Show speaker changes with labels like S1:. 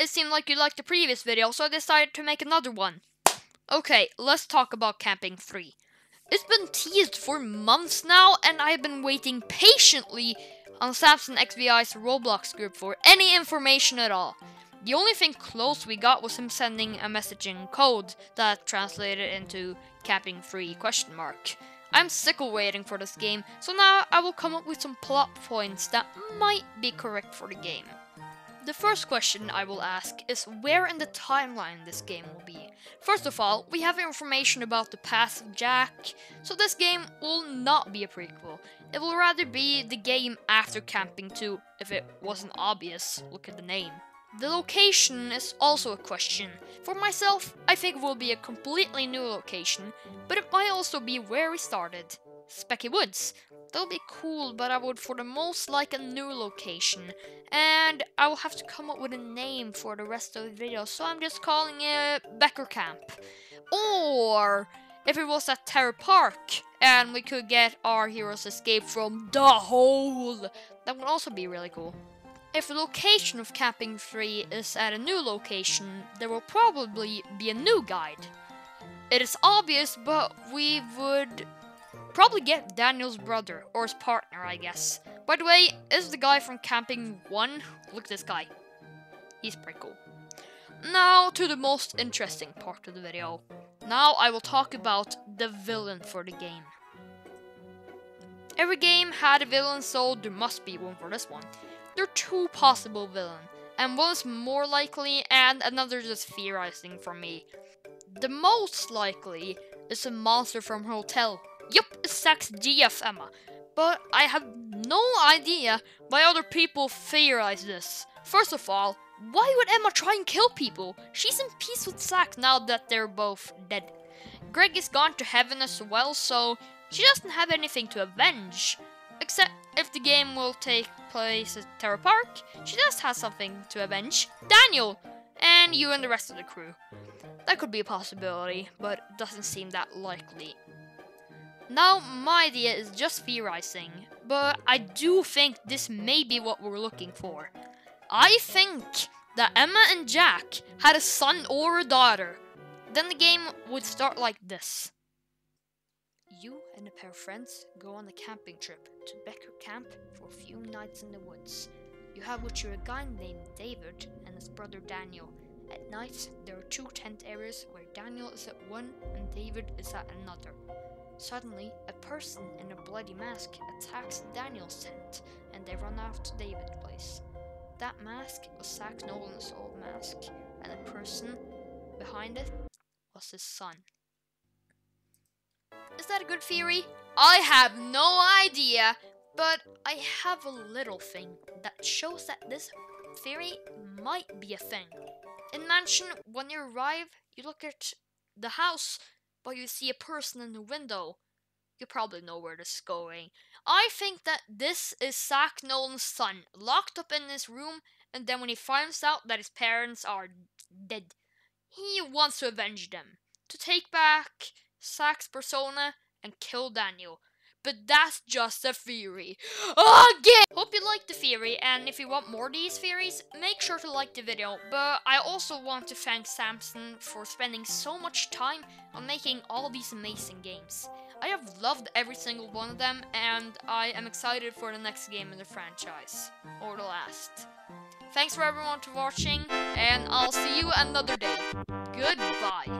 S1: it seemed like you liked the previous video, so I decided to make another one. Okay, let's talk about Camping 3. It's been teased for months now, and I have been waiting patiently on Samson XVI's Roblox group for any information at all. The only thing close we got was him sending a message in code that translated into camping 3 question mark. I'm sick of waiting for this game, so now I will come up with some plot points that might be correct for the game. The first question I will ask is where in the timeline this game will be. First of all, we have information about the past of Jack, so this game will not be a prequel. It will rather be the game after Camping 2, if it wasn't obvious, look at the name. The location is also a question. For myself, I think it will be a completely new location, but it might also be where we started. Specky Woods. That'll be cool, but I would for the most like a new location. And I will have to come up with a name for the rest of the video, so I'm just calling it Becker Camp. Or if it was at Terror Park and we could get our heroes escape from the hole, that would also be really cool. If the location of Camping 3 is at a new location, there will probably be a new guide. It is obvious, but we would probably get Daniel's brother, or his partner, I guess. By the way, is the guy from Camping 1? Look at this guy. He's pretty cool. Now to the most interesting part of the video. Now I will talk about the villain for the game. Every game had a villain, so there must be one for this one. There are two possible villains, and one is more likely and another just theorizing from me. The most likely is a monster from Hotel. Yup, it's Zack's GF Emma. But I have no idea why other people theorize this. First of all, why would Emma try and kill people? She's in peace with Zack now that they're both dead. Greg is gone to heaven as well, so she doesn't have anything to avenge. Except if the game will take place at Terror Park, she does have something to avenge. Daniel! And you and the rest of the crew. That could be a possibility, but doesn't seem that likely. Now, my idea is just theorizing, but I do think this may be what we're looking for. I think that Emma and Jack had a son or a daughter. Then the game would start like this. You and a pair of friends go on a camping trip to Becker Camp for a few nights in the woods. You have with you a guy named David and his brother Daniel. At night, there are two tent areas where Daniel is at one and David is at another. Suddenly, a person in a bloody mask attacks Daniel's tent and they run off to David's place. That mask was Zack Nolan's old mask, and the person behind it was his son. Is that a good theory? I have no idea, but I have a little thing that shows that this theory might be a thing. In Mansion, when you arrive, you look at the house, but you see a person in the window. You probably know where this is going. I think that this is Zack Nolan's son, locked up in this room, and then when he finds out that his parents are dead, he wants to avenge them. To take back Zack's persona and kill Daniel. But that's just a theory. Again! Hope you liked the theory, and if you want more these theories, make sure to like the video. But I also want to thank Samson for spending so much time on making all these amazing games. I have loved every single one of them, and I am excited for the next game in the franchise. Or the last. Thanks for everyone for watching, and I'll see you another day. Goodbye.